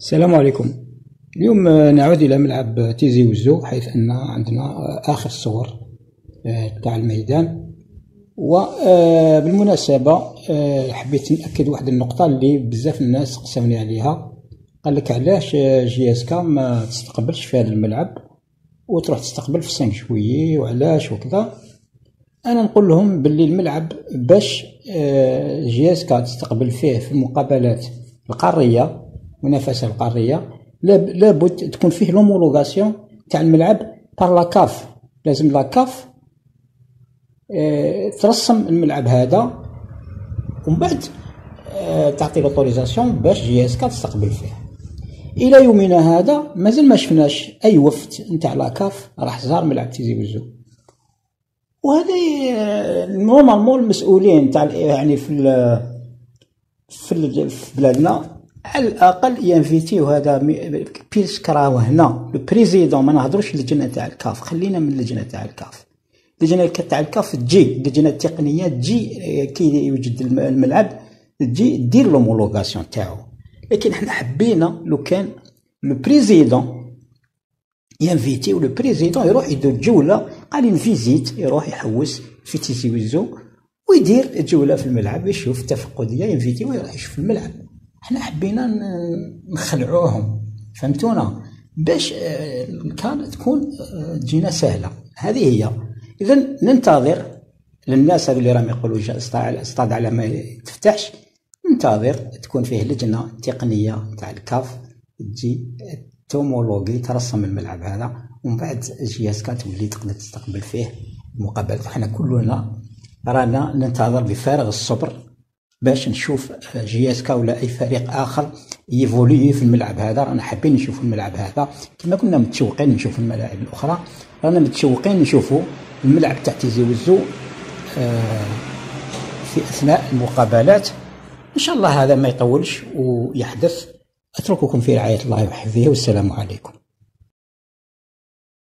السلام عليكم. اليوم نعود إلى ملعب تيزي وزو حيث أن عندنا آخر الصور آه، تاع الميدان. وبالمناسبة آه، حبيت نأكد واحد النقطة اللي بزاف الناس قسمني عليها. قال لك علاش JSK ما تستقبلش في هذا الملعب وتروح تستقبل في cinq جويلية وعلاش وكذا. أنا نقول لهم باللي الملعب باش آه، JSK تستقبل فيه في المقابلات القارية المنافسه القاريه لابد تكون فيه l'homologation تاع الملعب par la CAF لازم la CAF آه ترسم الملعب هذا ومن بعد آه تعطي l'autorisation باش JSK تستقبل فيه. إلى يومنا هذا مازال ما شفناش أي وفد نتاع la CAF راح زار ملعب تيزي وزو وهذه normalement المسؤولين تاع يعني في في بلادنا. على الأقل ينفيتيو هذا parce que راهو هنا. le président ما نهضروش اللجنه تاع ال CAF. خلينا من اللجنه تاع ال CAF. اللجنه تاع ال CAF تجي اللجنه التقنيه تجي كي يوجد الملعب تجي دير l'homologation تاعو. لكن حنا حبينا لو كان le président ينفيتي le président يروح يدير جولة قال visite يروح يحوس في تيزي وزو ويدير جولة في الملعب يشوف التفقديه ينفيتي ويروح يشوف الملعب. إحنا حبينا نخلعوهم فهمتونا؟ باش آه، كانت تكون آه، تجينا سهلة. هذه هي. اذا ننتظر للناس اللي راهم يقولوا استاد على ما يتفتحش ننتظر تكون فيه لجنة تقنية تاع الكاف تجي تومولوجي ترسم الملعب هذا. ومن بعد جي اس تولي تقدر تستقبل فيه مقابلات إحنا كلنا رانا ننتظر بفارغ الصبر. باش نشوف JSK ولا أي فريق آخر يفولي في الملعب هذا. رانا حابين نشوفوا الملعب هذا. كما كنا متشوقين نشوفوا الملاعب الأخرى. رانا متشوقين نشوفوا الملعب تاع تيزي وزو آه، في أثناء المقابلات. إن شاء الله هذا ما يطولش ويحدث. أترككم في رعاية الله وحفظه والسلام عليكم.